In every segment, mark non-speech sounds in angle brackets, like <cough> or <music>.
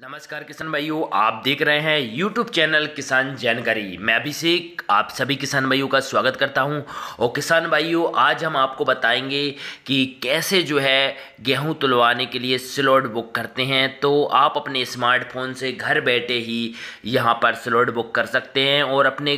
नमस्कार किसान भाइयों, आप देख रहे हैं यूट्यूब चैनल किसान जानकारी। मैं अभिषेक, आप सभी किसान भाइयों का स्वागत करता हूँ। और किसान भाइयों, आज हम आपको बताएँगे कि कैसे जो है गेहूँ तुलवाने के लिए स्लॉट बुक करते हैं। तो आप अपने स्मार्टफ़ोन से घर बैठे ही यहाँ पर स्लॉट बुक कर सकते हैं और अपने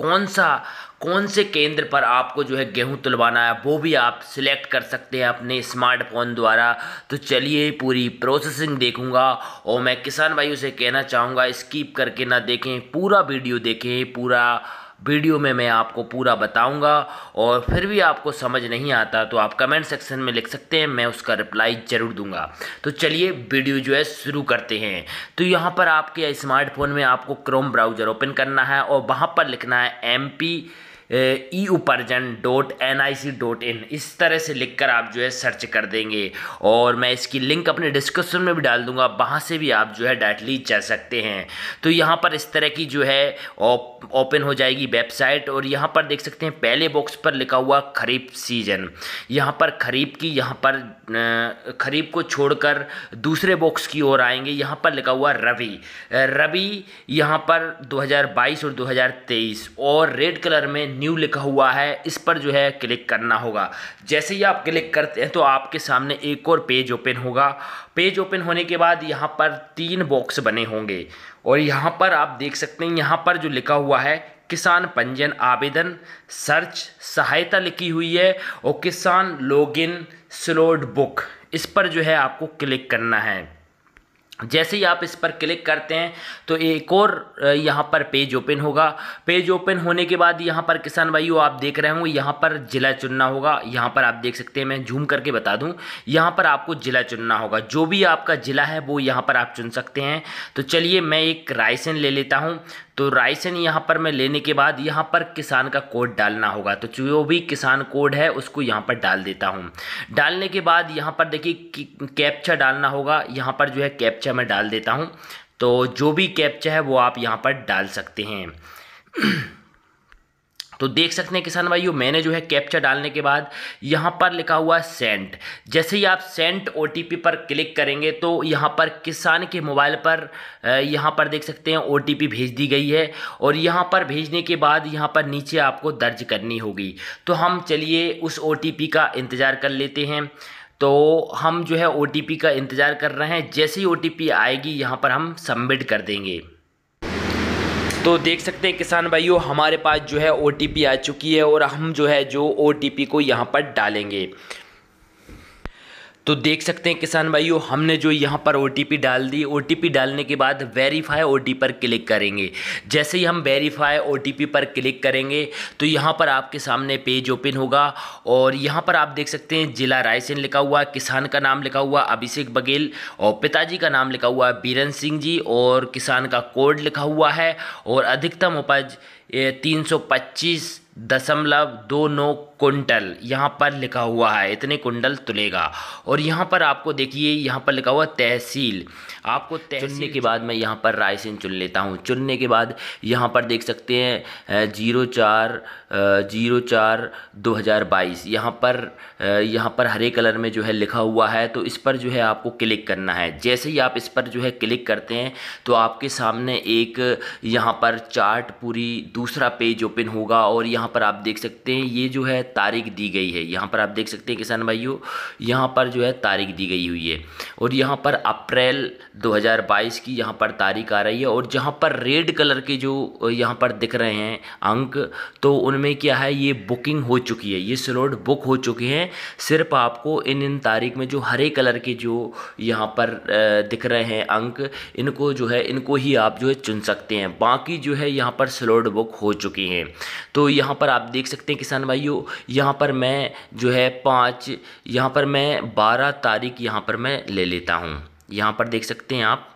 कौन सा, कौन से केंद्र पर आपको जो है गेहूँ तुलवाना है, वो भी आप सिलेक्ट कर सकते हैं अपने स्मार्टफ़ोन द्वारा। तो चलिए पूरी प्रोसेसिंग देखूँगा और मैं किसान भाइयों से कहना चाहूँगा स्कीप करके ना देखें, पूरा वीडियो देखें, पूरा वीडियो में मैं आपको पूरा बताऊँगा और फिर भी आपको समझ नहीं आता तो आप कमेंट सेक्शन में लिख सकते हैं, मैं उसका रिप्लाई ज़रूर दूँगा। तो चलिए वीडियो जो है शुरू करते हैं। तो यहाँ पर आपके स्मार्टफ़ोन में आपको क्रोम ब्राउज़र ओपन करना है और वहाँ पर लिखना है M P E Uparjan dot N I C dot in इस तरह से लिखकर आप जो है सर्च कर देंगे। और मैं इसकी लिंक अपने डिस्क्रिप्शन में भी डाल दूँगा, वहाँ से भी आप जो है डायरेक्टली जा सकते हैं। तो यहाँ पर इस तरह की जो है ओपन हो जाएगी वेबसाइट और यहाँ पर देख सकते हैं, पहले बॉक्स पर लिखा हुआ खरीफ सीज़न यहाँ पर खरीफ की, यहाँ पर खरीफ को छोड़कर दूसरे बॉक्स की ओर आएँगे। यहाँ पर लिखा हुआ रवि। रवि यहाँ पर 2022 और 2023 और रेड कलर में न्यू लिखा हुआ है, इस पर जो है क्लिक करना होगा। जैसे ही आप क्लिक करते हैं तो आपके सामने एक और पेज ओपन होगा। पेज ओपन होने के बाद यहाँ पर तीन बॉक्स बने होंगे। और यहाँ पर आप देख सकते हैं, यहाँ पर जो लिखा हुआ है, किसान पंजीयन आवेदन, सर्च, सहायता लिखी हुई है, और किसान लॉगिन स्लोड बुक। इस पर जो है आपको क्लिक करना है। जैसे ही आप इस पर क्लिक करते हैं तो एक और यहाँ पर पेज ओपन होगा पेज ओपन होने के बाद यहाँ पर किसान भाइयों आप देख रहे होंगे यहाँ पर ज़िला चुनना होगा यहाँ पर आप देख सकते हैं मैं झूम करके बता दूँ यहाँ पर आपको ज़िला चुनना होगा जो भी आपका ज़िला है वो यहाँ पर आप चुन सकते हैं तो चलिए मैं एक रायसेन ले लेता हूँ तो रायसेन यहाँ पर मैं लेने के बाद यहाँ पर किसान का कोड डालना होगा तो जो भी किसान कोड है उसको यहाँ पर डाल देता हूँ डालने के बाद यहाँ पर देखिए कैप्चा डालना होगा यहाँ पर जो है कैप्चा मैं डाल देता हूँ। तो जो भी कैप्चा है, वो आप यहाँ पर डाल सकते हैं। <clears throat> तो देख सकते हैं किसान भाइयों, मैंने जो है कैप्चा डालने के बाद यहाँ पर लिखा हुआ सेंट जैसे ही आप सेंट ओ पर क्लिक करेंगे तो यहाँ पर किसान के मोबाइल पर यहाँ पर देख सकते हैं ओटीपी भेज दी गई है। और यहाँ पर भेजने के बाद यहाँ पर नीचे आपको दर्ज करनी होगी। तो हम चलिए उस ओटीपी का इंतज़ार कर लेते हैं। तो हम जो है ओटीपी का इंतज़ार कर रहे हैं। जैसे ही ओटीपी आएगी, यहाँ पर हम सबमिट कर देंगे। तो देख सकते हैं किसान भाइयों, हमारे पास जो है ओटीपी आ चुकी है और हम जो है जो ओटीपी को यहाँ पर डालेंगे। तो देख सकते हैं किसान भाइयों, हमने जो यहाँ पर ओटीपी डाल दी। ओटीपी डालने के बाद वेरीफाई ओ पर क्लिक करेंगे। जैसे ही हम वेरीफाई ओटीपी पर क्लिक करेंगे तो यहाँ पर आपके सामने पेज ओपन होगा और यहाँ पर आप देख सकते हैं जिला रायसेन लिखा हुआ, किसान का नाम लिखा हुआ, अभिषेक बघेल और पिताजी का नाम लिखा हुआ, बीरन सिंह जी और किसान का कोड लिखा हुआ है और अधिकतम उपज तीन सौ पच्चीस दशमलव दो नौ कुंटल यहाँ पर लिखा हुआ है इतने कुंटल तुलेगा। और यहाँ पर आपको देखिए यहाँ पर लिखा हुआ तहसील। आपको चुनने के बाद मैं यहाँ पर रायसेन चुन लेता हूँ। चुनने के बाद यहाँ पर देख सकते हैं ज़ीरो चार ज़ीरो चार दो हज़ार बाईस। यहाँ पर यहाँ पर हरे कलर में जो है लिखा हुआ है तो इस पर जो है आपको क्लिक करना है। जैसे ही आप इस पर जो है क्लिक करते हैं तो आपके सामने एक यहाँ पर चार्ट पूरी दूसरा पेज ओपन होगा और यहाँ पर आप देख सकते हैं ये जो है तारीख दी गई है। यहाँ पर आप देख सकते हैं किसान भाइयों, यहाँ पर जो है तारीख दी गई हुई है। और यहाँ पर अप्रैल 2022 की यहाँ पर तारीख आ रही है और जहाँ पर रेड कलर के जो यहाँ पर दिख रहे हैं अंक तो उनमें क्या है, ये बुकिंग हो चुकी है। ये स्लॉट बुक हो चुके हैं। सिर्फ़ आपको इन इन तारीख में जो हरे कलर के जो यहाँ पर दिख रहे हैं अंक, इनको जो है, इनको ही आप जो है चुन सकते हैं। बाकी जो है यहाँ पर स्लॉट बुक हो चुकी हैं। तो यहाँ पर आप देख सकते हैं किसान भाइयों यहाँ पर मैं जो है पाँच, यहाँ पर मैं बारह तारीख यहाँ पर मैं ले लेता हूँ। यहाँ पर देख सकते हैं आप।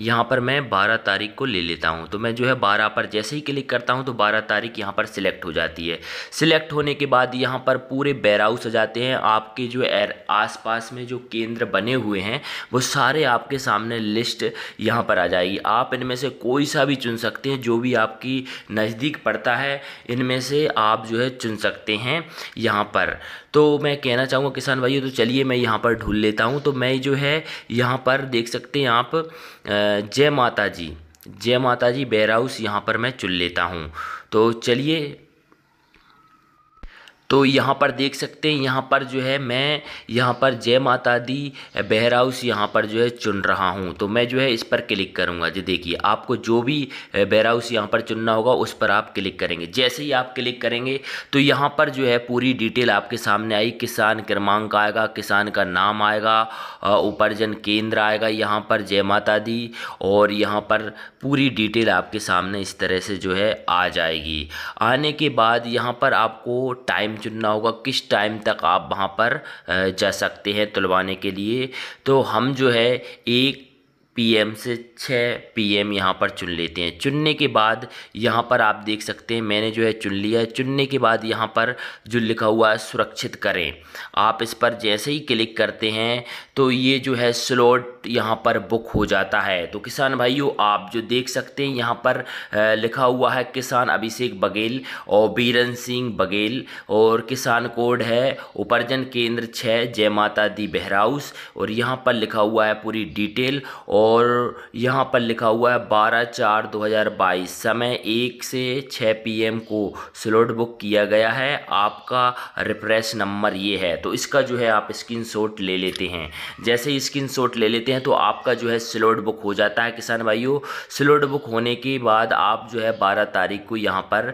यहाँ पर मैं 12 तारीख को ले लेता हूँ। तो मैं जो है 12 पर जैसे ही क्लिक करता हूँ तो 12 तारीख यहाँ पर सिलेक्ट हो जाती है। सिलेक्ट होने के बाद यहाँ पर पूरे बैराउस आ जाते हैं। आपके जो आसपास में जो केंद्र बने हुए हैं, वो सारे आपके सामने लिस्ट यहाँ पर आ जाएगी। आप इनमें से कोई सा भी चुन सकते हैं, जो भी आपकी नज़दीक पड़ता है, इनमें से आप जो है चुन सकते हैं यहाँ पर। तो मैं कहना चाहूँगा, किसान भाइयों तो चलिए मैं यहाँ पर ढूंढ लेता हूँ। तो मैं जो है यहाँ पर देख सकते हैं आप जय माता जी, जय माता जी, बेराउस यहाँ पर मैं चुन लेता हूँ। तो चलिए तो यहाँ पर देख सकते हैं, यहाँ पर जो है मैं, यहाँ पर जय माता दी, बेहर हाउस यहाँ पर जो है चुन रहा हूँ। तो मैं जो है इस पर क्लिक करूँगा। जी देखिए, आपको जो भी बेहर हाउस यहाँ पर चुनना होगा, उस पर आप क्लिक करेंगे। जैसे ही आप क्लिक करेंगे तो यहाँ पर जो है पूरी डिटेल आपके सामने आई। किसान क्रमांक आएगा, किसान का नाम आएगा उपार्जन केंद्र आएगा, यहाँ पर जय माता दी और यहाँ पर पूरी डिटेल आपके सामने इस तरह से जो है आ जाएगी। आने के बाद यहाँ पर आपको टाइम चुनना होगा, किस टाइम तक आप वहाँ पर जा सकते हैं तुलवाने के लिए। तो हम जो है, एक पीएम से छः पीएम यहाँ पर चुन लेते हैं। चुनने के बाद यहाँ पर आप देख सकते हैं, मैंने जो है चुन लिया है। चुनने के बाद यहाँ पर जो लिखा हुआ है, सुरक्षित करें। आप इस पर जैसे ही क्लिक करते हैं तो ये जो है स्लॉट यहाँ पर बुक हो जाता है। तो किसान भाइयों, आप जो देख सकते हैं, यहाँ पर लिखा हुआ है, किसान अभिषेक बघेल और बीरन सिंह बघेल और किसान कोड है, उपार्जन केंद्र छः जय माता दी बहराउस। और यहाँ पर लिखा हुआ है पूरी डिटेल और और यहाँ पर लिखा हुआ है बारह चार दो हज़ार बाईस समय एक से छः पीएम को स्लॉट बुक किया गया है। आपका रिफ्रेश नंबर ये है। तो इसका जो है आप स्क्रीनशॉट ले लेते हैं। जैसे ही स्क्रीनशॉट ले लेते हैं तो आपका जो है स्लॉट बुक हो जाता है किसान भाइयों। स्लॉट बुक होने के बाद आप जो है बारह तारीख को यहाँ पर आ,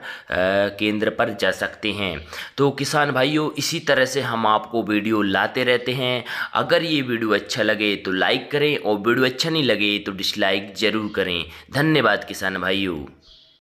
केंद्र पर जा सकते हैं। तो किसान भाइयों इसी तरह से हम आपको वीडियो लाते रहते हैं। अगर ये वीडियो अच्छा लगे तो लाइक करें और वीडियो अच्छा नहीं लगे तो डिसलाइक ज़रूर करें। धन्यवाद किसान भाइयों।